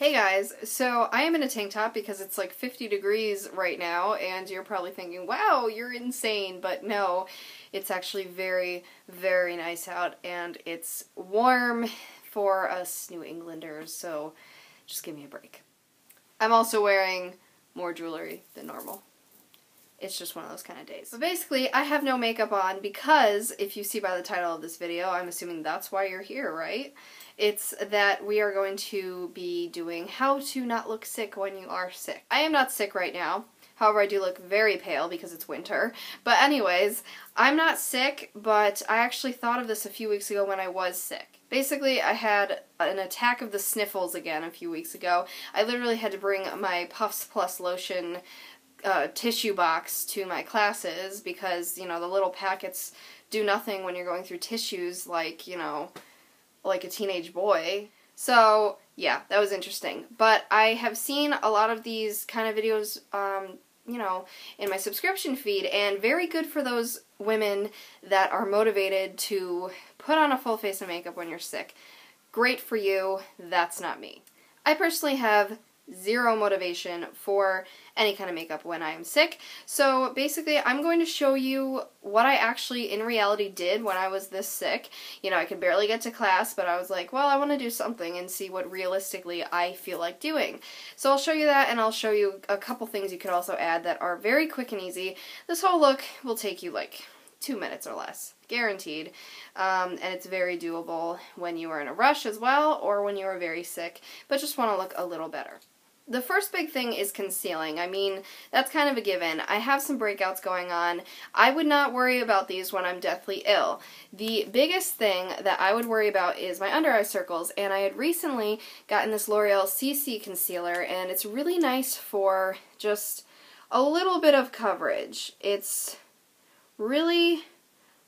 Hey guys, so I am in a tank top because it's like 50 degrees right now, and you're probably thinking, wow, you're insane, but no, it's actually very, very nice out, and it's warm for us New Englanders, so just give me a break. I'm also wearing more jewelry than normal. It's just one of those kind of days. But basically, I have no makeup on because, if you see by the title of this video, I'm assuming that's why you're here, right? It's that we are going to be doing how to not look sick when you are sick. I am not sick right now. However, I do look very pale because it's winter. But anyways, I'm not sick, but I actually thought of this a few weeks ago when I was sick. Basically, I had an attack of the sniffles again a few weeks ago. I literally had to bring my Puffs Plus lotion uh, tissue box to my classes because, you know, the little packets do nothing when you're going through tissues like, you know, like a teenage boy. So, yeah, that was interesting. But I have seen a lot of these kind of videos, um, you know, in my subscription feed, and very good for those women that are motivated to put on a full face of makeup when you're sick. Great for you, that's not me. I personally have zero motivation for any kind of makeup when I am sick. So basically, I'm going to show you what I actually in reality did when I was this sick. You know, I could barely get to class, but I was like, well, I want to do something and see what realistically I feel like doing. So I'll show you that and I'll show you a couple things you could also add that are very quick and easy. This whole look will take you like two minutes or less, guaranteed. Um, and it's very doable when you are in a rush as well or when you are very sick, but just want to look a little better the first big thing is concealing. I mean, that's kind of a given. I have some breakouts going on. I would not worry about these when I'm deathly ill. The biggest thing that I would worry about is my under eye circles, and I had recently gotten this L'Oreal CC concealer, and it's really nice for just a little bit of coverage. It's really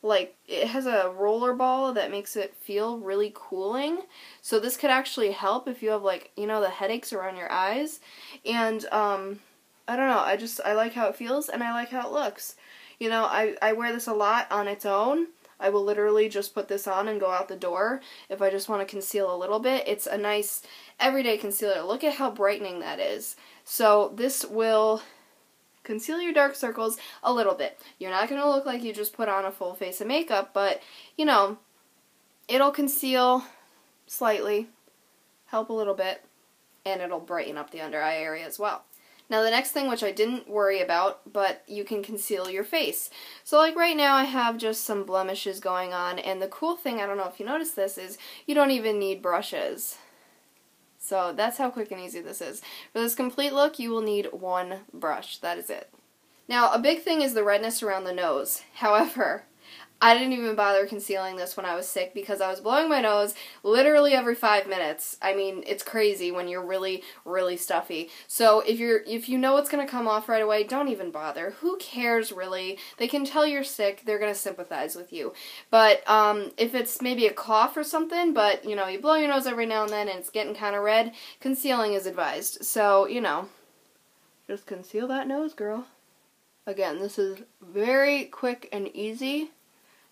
like it has a roller ball that makes it feel really cooling. So this could actually help if you have like, you know, the headaches around your eyes. And um I don't know, I just I like how it feels and I like how it looks. You know, I I wear this a lot on its own. I will literally just put this on and go out the door if I just want to conceal a little bit. It's a nice everyday concealer. Look at how brightening that is. So this will conceal your dark circles a little bit. You're not going to look like you just put on a full face of makeup, but, you know, it'll conceal slightly, help a little bit, and it'll brighten up the under eye area as well. Now the next thing which I didn't worry about, but you can conceal your face. So like right now I have just some blemishes going on, and the cool thing, I don't know if you noticed this, is you don't even need brushes. So that's how quick and easy this is. For this complete look, you will need one brush. That is it. Now, a big thing is the redness around the nose. However, I didn't even bother concealing this when I was sick because I was blowing my nose literally every five minutes. I mean, it's crazy when you're really, really stuffy. So if you're if you know it's gonna come off right away, don't even bother. Who cares really? They can tell you're sick. They're gonna sympathize with you. But um, if it's maybe a cough or something, but you know you blow your nose every now and then and it's getting kind of red, concealing is advised. So you know, just conceal that nose, girl. Again, this is very quick and easy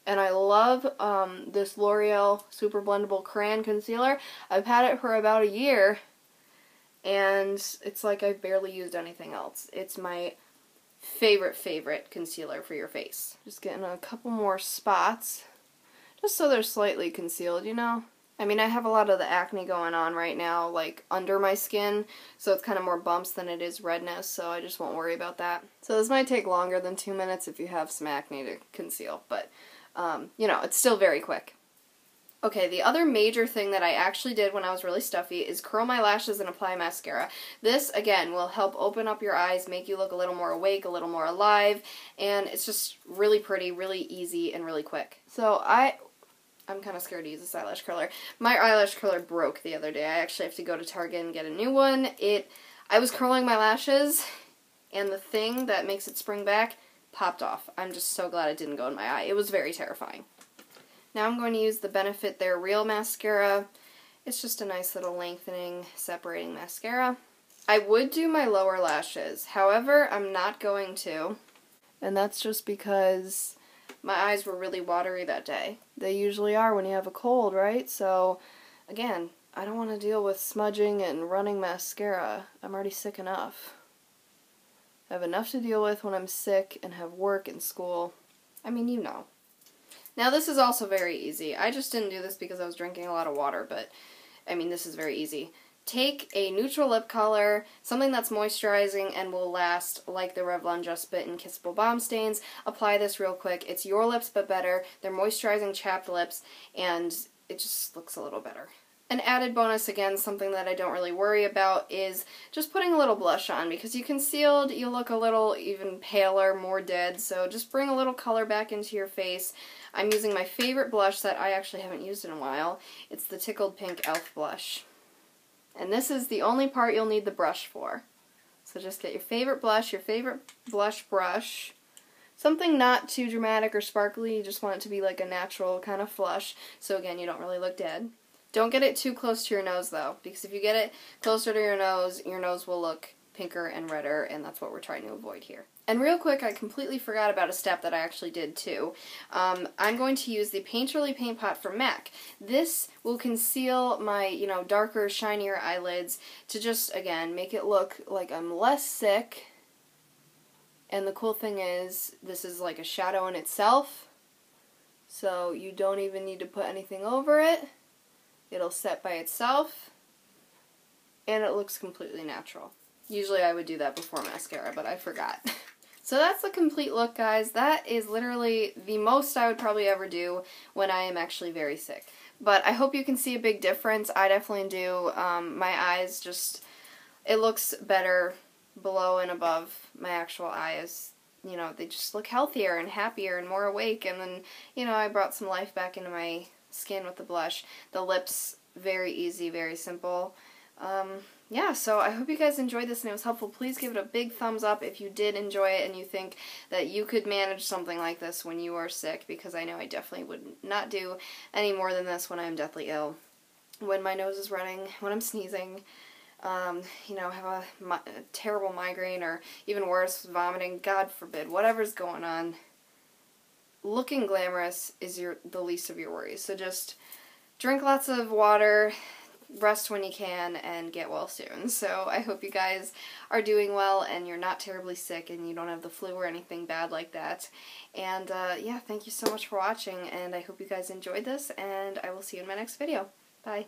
and I love um, this L'Oreal Super Blendable Crayon Concealer. I've had it for about a year, and it's like I've barely used anything else. It's my favorite, favorite concealer for your face. Just getting a couple more spots, just so they're slightly concealed, you know? I mean, I have a lot of the acne going on right now, like under my skin, so it's kind of more bumps than it is redness, so I just won't worry about that. So this might take longer than two minutes if you have some acne to conceal, but um, you know, it's still very quick. Okay, the other major thing that I actually did when I was really stuffy is curl my lashes and apply mascara. This, again, will help open up your eyes, make you look a little more awake, a little more alive, and it's just really pretty, really easy, and really quick. So I, I'm kind of scared to use this eyelash curler. My eyelash curler broke the other day. I actually have to go to Target and get a new one. It, I was curling my lashes, and the thing that makes it spring back popped off. I'm just so glad it didn't go in my eye. It was very terrifying. Now I'm going to use the Benefit They're Real Mascara. It's just a nice little lengthening, separating mascara. I would do my lower lashes, however, I'm not going to. And that's just because my eyes were really watery that day. They usually are when you have a cold, right? So, again, I don't want to deal with smudging and running mascara. I'm already sick enough. I have enough to deal with when I'm sick and have work and school. I mean, you know. Now, this is also very easy. I just didn't do this because I was drinking a lot of water, but I mean, this is very easy. Take a neutral lip color, something that's moisturizing and will last, like the Revlon Just Bitten Kissable Balm Stains. Apply this real quick. It's your lips, but better. They're moisturizing chapped lips, and it just looks a little better. An added bonus, again, something that I don't really worry about, is just putting a little blush on because you concealed, you look a little even paler, more dead, so just bring a little color back into your face. I'm using my favorite blush that I actually haven't used in a while. It's the Tickled Pink e.l.f. blush. And this is the only part you'll need the brush for. So just get your favorite blush, your favorite blush brush, something not too dramatic or sparkly, you just want it to be like a natural kind of flush, so again, you don't really look dead. Don't get it too close to your nose though, because if you get it closer to your nose, your nose will look pinker and redder, and that's what we're trying to avoid here. And real quick, I completely forgot about a step that I actually did too. Um, I'm going to use the Painterly Paint Pot from MAC. This will conceal my, you know, darker, shinier eyelids to just, again, make it look like I'm less sick. And the cool thing is, this is like a shadow in itself, so you don't even need to put anything over it. It'll set by itself, and it looks completely natural. Usually I would do that before mascara, but I forgot. so that's the complete look, guys. That is literally the most I would probably ever do when I am actually very sick. But I hope you can see a big difference. I definitely do. Um, my eyes just, it looks better below and above my actual eyes. You know, they just look healthier and happier and more awake. And then, you know, I brought some life back into my skin with the blush. The lips, very easy, very simple. Um, yeah, so I hope you guys enjoyed this and it was helpful. Please give it a big thumbs up if you did enjoy it and you think that you could manage something like this when you are sick because I know I definitely would not do any more than this when I'm deathly ill. When my nose is running, when I'm sneezing, um, you know, have a, a terrible migraine or even worse, vomiting, God forbid, whatever's going on looking glamorous is your the least of your worries. So just drink lots of water, rest when you can, and get well soon. So I hope you guys are doing well and you're not terribly sick and you don't have the flu or anything bad like that. And uh, yeah, thank you so much for watching and I hope you guys enjoyed this and I will see you in my next video. Bye.